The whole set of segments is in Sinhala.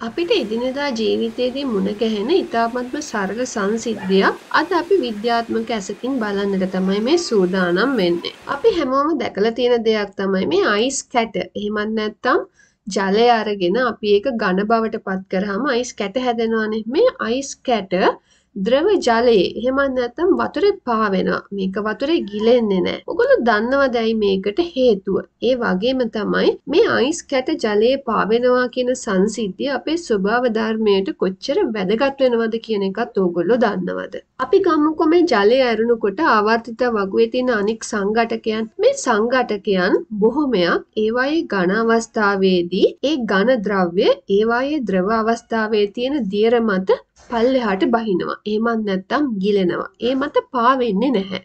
අපිට එදිනෙදා ජීවිතයේදී මුණ ගැහෙන ඉතාමත්ම සරල සංසිද්ධියක් අද අපි විද්‍යාත්මක ඇසකින් බලන්නට තමයි මේ සූදානම් වෙන්නේ. අපි හැමෝම දැකලා තියෙන දෙයක් තමයි මේ අයිස් කැට. එහෙමත් නැත්නම් ජලය අරගෙන අපි ඒක ඝන බවට පත් කරාම අයිස් කැට හැදෙනවානේ. මේ අයිස් කැට ද්‍රව ජලයේ එහෙමත් නැත්නම් වතුරේ පාවෙනවා. මේක වතුරේ ගිලෙන්නේ නැහැ. ඔයගොල්ලෝ දන්නවද ඇයි මේකට හේතුව? ඒ වගේම තමයි මේ අයිස් කැට ජලයේ පාවෙනවා කියන සංසිද්ධිය අපේ ස්වභාව ධර්මයට කොච්චර වැදගත් වෙනවද කියන එකත් ඕගොල්ලෝ දන්නවද? අපි ගමුකෝ මේ ජලය ඇරුණකොට ආවර්තිත වගුවේ තියෙන අනික් සංඝටකයන් මේ සංඝටකයන් බොහොමයක් ඒවායේ ඝන අවස්ථාවේදී ඒ ඝන ද්‍රව්‍ය ඒවායේ ද්‍රව අවස්ථාවේ තියෙන දියර මත පල්ලෙහාට බහිනවා. එහෙමත් නැත්නම් ගිලෙනවා. ඒ මත පාවෙන්නේ නැහැ.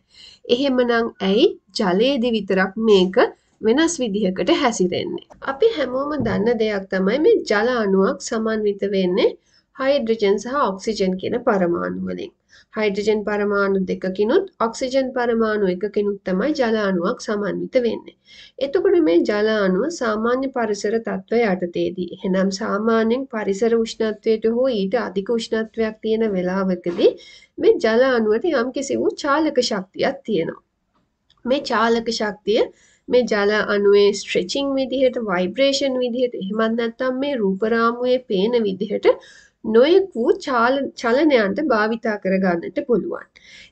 එහෙමනම් ඇයි ජලයේදී විතරක් මේක වෙනස් විදිහකට හැසිරෙන්නේ. අපි හැමෝම දන්න දෙයක් තමයි මේ ජල අණුවක් සමන්විත වෙන්නේ හයිඩ්‍රජන් සහ ඔක්සිජන් කියන පරමාණු වලින්. හයිඩ්‍රජන් පරමාණු දෙකකිනුත් ඔක්සිජන් පරමාණු එකකිනුත් තමයි ජල අණුවක් සමන්විත වෙන්නේ. එතකොට මේ ජල අණුව සාමාන්‍ය පරිසර තත්ත්වය යටතේදී එහෙනම් සාමාන්‍යයෙන් පරිසර උෂ්ණත්වයට හෝ ඊට අධික උෂ්ණත්වයක් තියෙන වෙලාවකදී මේ ජල අණුවට යම්කිසි වූ චාලක ශක්තියක් තියෙනවා. මේ චාලක ශක්තිය මේ ජල අණුවේ ස්ට්‍රෙචිං විදිහට වයිබ්‍රේෂන් විදිහට එහෙමත් නැත්නම් මේ රූපරාමුවේ පේන විදිහට නොයෙක් වූ චලනයන්ට භාවිතා කරගන්නට පුළුවන්.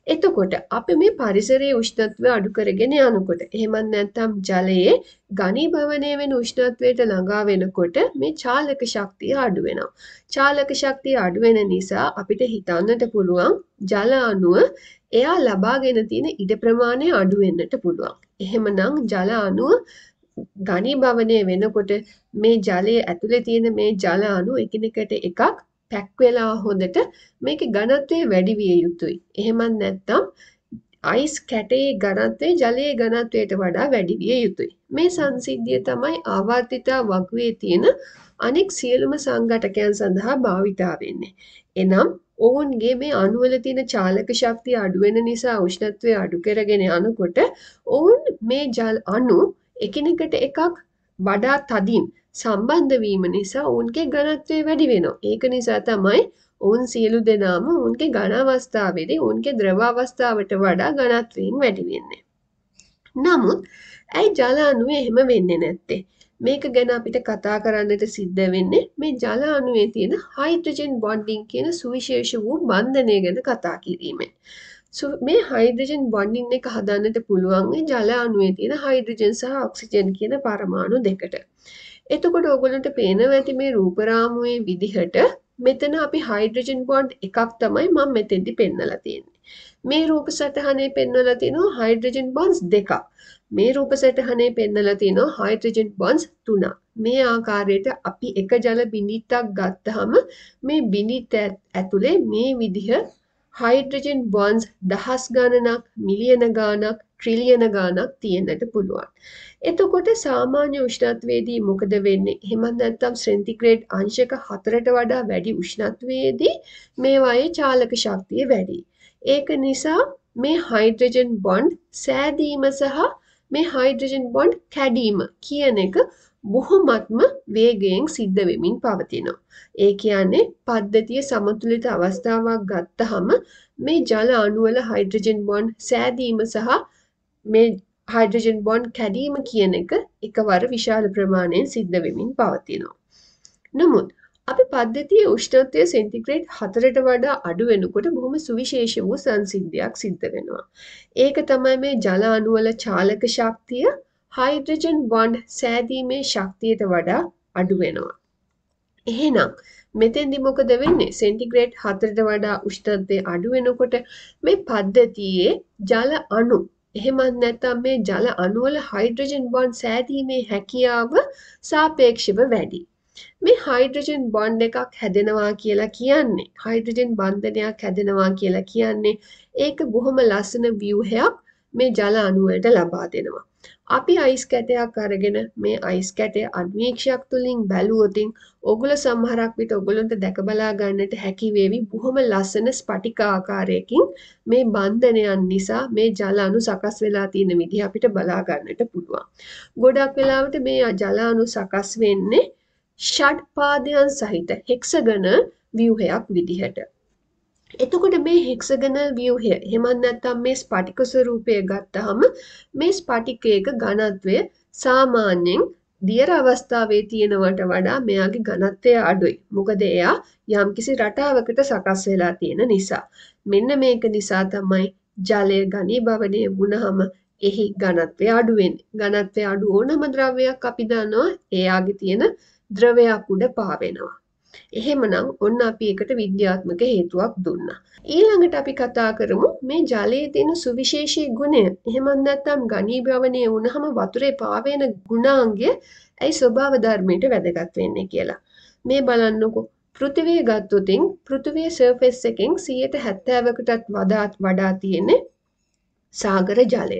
එතකොට අපි මේ පරිසරයේ උෂ්ණත්වය අඩු කරගෙන යනකොට එහෙමත් නැත්නම් ජලයේ ඝනීභවනය වෙන උෂ්ණත්වයට ළඟා වෙනකොට මේ චාලක ශක්තිය අඩු වෙනවා. චාලක ශක්තිය අඩු වෙන නිසා අපිට හිතන්නට පුළුවන් ජල අණුව එයා ලබාගෙන තියෙන ඉඩ ප්‍රමාණය අඩු වෙන්නට පුළුවන්. එහෙමනම් ජල අණුව ඝනීභවනය වෙනකොට මේ ජලයේ ඇතුලේ තියෙන මේ ජල අණු එකිනෙකට එකක් පැක් වෙලා හොඳට මේකේ ඝනත්වය වැඩි විය යුතුයි. එහෙමත් නැත්නම් අයිස් කැටේ ඝනත්වය ජලයේ ඝනත්වයට වඩා වැඩි විය යුතුයි. මේ සංසිද්ධිය තමයි ආවර්තිතා වගුවේ තියෙන අනෙක් සියලුම සංඝටකයන් සඳහා භාවිතා වෙන්නේ. එනම් ඔවුන්ගේ මේ අණුවල තියෙන චාලක ශක්තිය අඩු වෙන නිසා උෂ්ණත්වය අඩු කරගෙන යනකොට ඔවුන් මේ ජල අණු එකිනෙකට එකක් වඩා තදින් සම්බන්ධ වීම නිසා ඔවුන්ගේ ඝනත්වය වැඩි වෙනවා. ඒක නිසා තමයි ඔවුන් සියලු දෙනාම ඔවුන්ගේ ඝන අවස්ථාවේදී ඔවුන්ගේ ද්‍රව අවස්ථාවට වඩා ඝනත්වයෙන් වැඩි වෙන්නේ. නමුත් ඇයි ජල අණුවේ එහෙම වෙන්නේ නැත්තේ? මේක ගැන අපිට කතා කරන්නට සිද්ධ වෙන්නේ මේ ජල අණුවේ තියෙන හයිඩ්‍රජන් බොන්ඩින් කියන සුවිශේෂ වූ බන්ධනය ගැන කතා කිරීමෙන්. මේ හයිඩ්‍රජන් බොන්ඩින් එක හදන්නට පුළුවන් ජල අණුවේ තියෙන හයිඩ්‍රජන් සහ ඔක්සිජන් කියන පරමාණු දෙකට. එතකොට ඔගොලන්ට පේනවා ඇති මේ රූපරාමුවේ විදිහට මෙතන අපි හයිඩ්‍රජන් බොන්ඩ් එකක් තමයි මම මෙතෙන්දි පෙන්නලා තියෙන්නේ. මේ රූප සටහනේ පෙන්වලා තිනවා හයිඩ්‍රජන් බොන්ඩ්ස් දෙකක්. මේ රූප සටහනේ පෙන්නලා තිනවා හයිඩ්‍රජන් බොන්ඩ්ස් තුනක්. මේ ආකාරයට අපි එක ජල බිඳිත්තක් ගත්තහම මේ බිඳිත්ත ඇතුලේ මේ විදිහ හයිඩ්‍රජන් බොන්ඩ්ස් දහස් ගණනක් මිලියන ගාණක් ට්‍රිලියන ගාණක් තියෙන්නට පුළුවන්. එතකොට සාමාන්‍ය උෂ්ණත්වයේදී මොකද වෙන්නේ? එහෙමත් නැත්නම් සෙන්ටිග්‍රේඩ් අංශක 4ට වඩා වැඩි උෂ්ණත්වයේදී මේවායේ චාලක ශක්තිය වැඩි. ඒක නිසා මේ හයිඩ්‍රජන් බොන්ඩ් සෑදීම සහ මේ හයිඩ්‍රජන් බොන්ඩ් කැඩීම කියන එක බොහොමත්ම වේගයෙන් සිද්ධ වෙමින් පවතිනවා. ඒ කියන්නේ පද්ධතිය සමතුලිත අවස්ථාවක් ගත්තහම මේ ජල අණු වල හයිඩ්‍රජන් බොන්ඩ් සෑදීම සහ මේ හයිඩ්‍රජන් බොන්ඩ් කැඩීම කියන එක එකවර විශාල ප්‍රමාණයෙන් සිද්ධ වෙමින් පවතිනවා. නමුත් අපි පද්ධතියේ උෂ්ණත්වය සෙන්ටිග්‍රේඩ් 4ට වඩා අඩු වෙනකොට බොහොම සුවිශේෂ වූ සංසිද්ධියක් සිද්ධ වෙනවා. ඒක තමයි මේ ජල අණු වල චාලක ශක්තිය හයිඩ්‍රජන් බොන්ඩ් සෑදීමේ ශක්තියට වඩා අඩු වෙනවා. එහෙනම් මෙතෙන්දි මොකද වෙන්නේ සෙන්ටිග්‍රේඩ් 4ට වඩා උෂ්ණත්වය අඩු වෙනකොට මේ පද්ධතියේ ජල අණු එහෙමත් නැත්නම් මේ ජල අණුවල හයිඩ්‍රජන් බොන්ඩ් සෑදීමේ හැකියාව සාපේක්ෂව වැඩි. මේ හයිඩ්‍රජන් බොන්ඩ් එකක් හැදෙනවා කියලා කියන්නේ හයිඩ්‍රජන් බන්ධනයක් හැදෙනවා කියලා කියන්නේ ඒක බොහොම ලස්සන ව්‍යුහයක් මේ ජල අණුවලට ලබා දෙනවා. අපි අයිස් කැටයක් අරගෙන මේ අයිස් කැටය අන්වීක්ෂයක් තුළින් බැලුවොතින් ඔගුල සමහරක් විට ඔගොලන්ට දැක බලා ගන්නට හැකිවේවි බොහොම ලස්සන ස්පටික ආකාරයකින් මේ බන්ධනයන් නිසා මේ ජල අණු සකස් වෙලා තියෙන විදිහ අපිට බලා ගන්නට පුළුවන්. ගොඩක් වෙලාවට මේ ජල අණු සකස් වෙන්නේ ෂඩ්පාදයන් සහිත හෙක්සගන ව්‍යුහයක් විදිහට. එතකොට මේ හෙක්සගනල් ව්‍යුහය එහෙමත් නැත්නම් මේ ස්පටික ස්වරූපය ගත්තහම මේ ස්පටිකයක ඝනත්වය සාමාන්‍යයෙන් දියර අවස්ථාවේ තියෙනවට වඩා මෙයාගේ ඝනත්වය අඩුයි. මොකද එයා යම්කිසි රටාවකට සකස් වෙලා තියෙන නිසා. මෙන්න මේක නිසා තමයි ජලය ඝනීභවනය වුණහම එහි ඝනත්වය අඩු වෙන්නේ. ඝනත්වය අඩු ඕනම ද්‍රව්‍යයක් අපි දන්නවා එයාගේ තියෙන ද්‍රවයක් උඩ පාවෙනවා. එහෙමනම් ඔන්න අපි එකට විද්‍යාත්මක හේතුවක් දුන්නා. ඊළඟට අපි කතා කරමු මේ ජලයේ තියෙන සුවිශේෂී ගුණය. එහෙමත් නැත්නම් ඝනීභවනය වුණාම වතුරේ පාවෙන ගුණාංගය ඇයි ස්වභාව ධර්මයට වැදගත් වෙන්නේ කියලා. මේ බලන්නකෝ. පෘථිවිය ගත්තොතින් පෘථිවිය සර්ෆස් එකෙන් 70%කටත් වඩා වඩා තියෙන්නේ සාගර ජලය.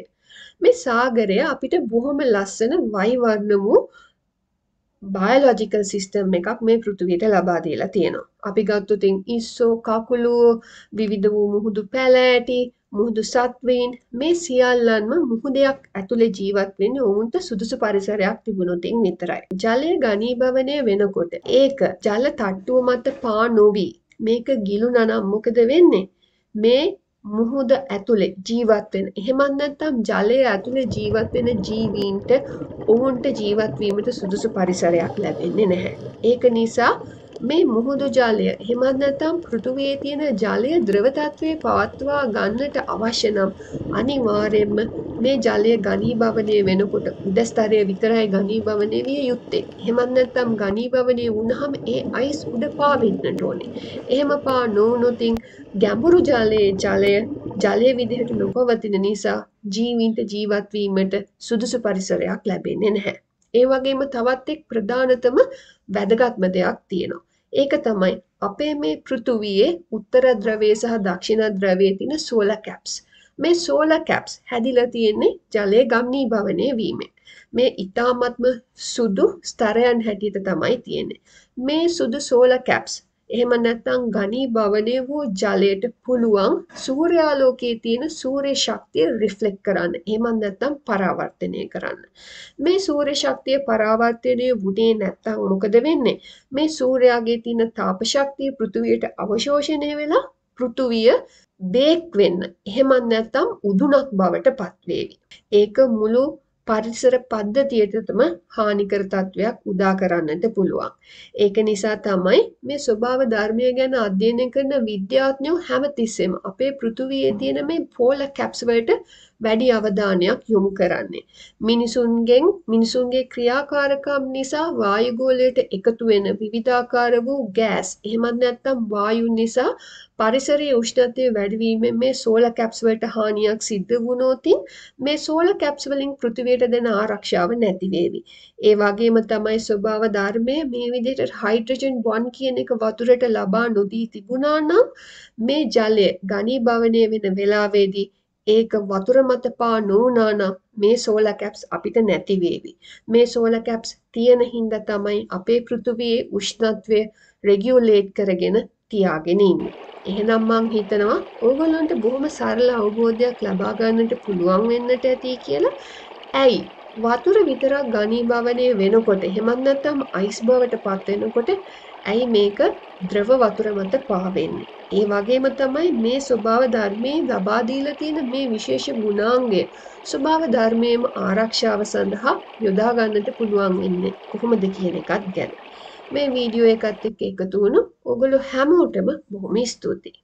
මේ සාගරය අපිට බොහොම ලස්සන වයිවර්ණ වූ බයලොජිකල් සිස්ටම් එකක් මේ පෘථිවියට ලබා දීලා තියෙනවා. අපි ගත්තොතින් ඉස්සෝ කකුළු විවිධ වූ මුහුදු පැලෑටි මුහුදු සත්වයින් මේ සියල්ලන්ම මුහුදයක් ඇතුලේ ජීවත් වෙන්නේ ඔවුන්ට සුදුසු පරිසරයක් තිබුණොතින් විතරයි. ජලය ඝනීභවනය වෙනකොට ඒක ජල තට්ටුව මත පා නොවි මේක ගිලුණනම් මොකද වෙන්නේ? මේ මුහුද ඇතුලේ ජීවත් වෙන. එහෙමත් නැත්නම් ජලය ඇතුලේ ජීවත් වෙන ජීවීන්ට ඔවුන්ට ජීවත් වීමට සුදුසු පරිසරයක් ලැබෙන්නේ නැහැ. ඒක නිසා මේ මුහුදු ජලය එහෙමත් නැත්නම් පෘථුවියේ තියෙන ජලය ද්‍රව තත්වයේ පවත්වා ගන්නට අවශ්‍ය නම් අනිවාර්යයෙන්ම මේ ජලය ඝනීභවනය වෙනකොට උඩ ස්තරය විතරයි ඝනීභවනය විය යුත්තේ. එහෙමත් නැත්නම් ඝනීභවනය වුණාම ඒ අයිස් උඩ පාවෙන්නට ඕනේ. එහෙම පා නොවුනොතින් ගැඹුරු ජලයේ ජලය ජලය විදිහට නොපවතින නිසා ජීවීන්ට ජීවත් වීමට සුදුසු පරිසරයක් ලැබෙන්නේ නැහැ. ඒ වගේම තවත් එක් ප්‍රධානතම වැදගත්ම දෙයක් තියෙනවා. ඒක තමයි අපේ මේ පෘථුවියේ උත්තර ද්‍රවයේ සහ දක්ෂිණ ද්‍රවයේ තියෙන සෝලර් කැප්ස්. මේ සෝලර් කැප්ස් හැදිලා තියෙන්නේ ජලයේ ගම්නීභවනය වීමෙන්. මේ ඊ타මත්ම සුදු ස්තරයන් හැටියට තමයි තියෙන්නේ. මේ සුදු සෝලර් කැප්ස් එහෙම නැත්නම් ඝනීභවනය වූ ජලයට පුළුවන් සූර්යාලෝකයේ තියෙන සූර්ය ශක්තිය රිෆ්ලෙක්ට් කරන්න. එහෙමත් නැත්නම් පරාවර්තනය කරන්න. මේ සූර්ය ශක්තිය පරාවර්තනය වුණේ නැත්නම් මොකද වෙන්නේ? මේ සූර්යාගේ තියෙන තාප ශක්තිය පෘථුවියට අවශෝෂණය වෙලා පෘථුවිය බේක් වෙන්න. එහෙමත් නැත්නම් උදුනක් බවට පත්වේවි. ඒක මුළු පරිසර පද්ධතියටම හානිකර තත්ත්වයක් උදා කරන්නට පුළුවන්. ඒක නිසා තමයි මේ ස්වභාව ධර්මය ගැන අධ්‍යයනය කරන විද්‍යාඥයෝ හැමතිස්සෙම අපේ පෘථුවියේ තියෙන මේ පෝල කැප්ස් වලට වැඩි අවධානයක් යොමු කරන්නේ. මිනිසුන්ගෙන් මිනිසුන්ගේ ක්‍රියාකාරකම් නිසා වායුගෝලයට එකතු වෙන විවිධාකාර වූ ගෑස් එහෙමත් නැත්නම් වායු නිසා පරිසරයේ උෂ්ණත්වය වැඩිවීමෙන් මේ සෝල කැප්ස් වලට හානියක් සිද්ධ වුණොතින් මේ සෝල කැප්ස් වලින් පෘථිවියට දෙන ආරක්ෂාව නැති වේවි. ඒ වගේම තමයි ස්වභාව ධර්මය මේ විදිහට හයිඩ්‍රජන් බොන්ඩ් කියන එක වතුරට ලබා නොදී තිබුණා නම් මේ ජලය ඝනීභවනය වෙන වෙලාවේදී ඒක වතුර මත පා නොවුනා නම් මේ සෝලර් කැප්ස් අපිට නැති වේවි. මේ සෝලර් කැප්ස් තියෙන හින්දා තමයි අපේ පෘථිවියේ උෂ්ණත්වය රෙගියුලේට් කරගෙන තියාගෙන ඉන්නේ. එහෙනම් මං හිතනවා ඕගොල්ලන්ට බොහොම සරල අවබෝධයක් ලබා ගන්නට පුළුවන් වෙන්නට ඇති කියලා. ඇයි වතුර විතරක් ඝනීභවනය වෙනකොට එහෙමත් නැත්නම් අයිස් බවට පත් වෙනකොට ඇයි මේක ද්‍රව වතුර මත පාවෙන්නේ? ඒ වගේම තමයි මේ ස්වභාව ධර්මයේ ලබා දීලා තියෙන මේ විශේෂ ගුණාංගය ස්වභාව ධර්මයේම ආරක්ෂාව සඳහා යොදා ගන්නට පුළුවන් වෙන්නේ කොහොමද කියන එකත් ගැන. මේ වීඩියෝ එකත් එක්ක එකතු වුණු ඔගොල්ලෝ හැමෝටම බොහොම ස්තුතියි.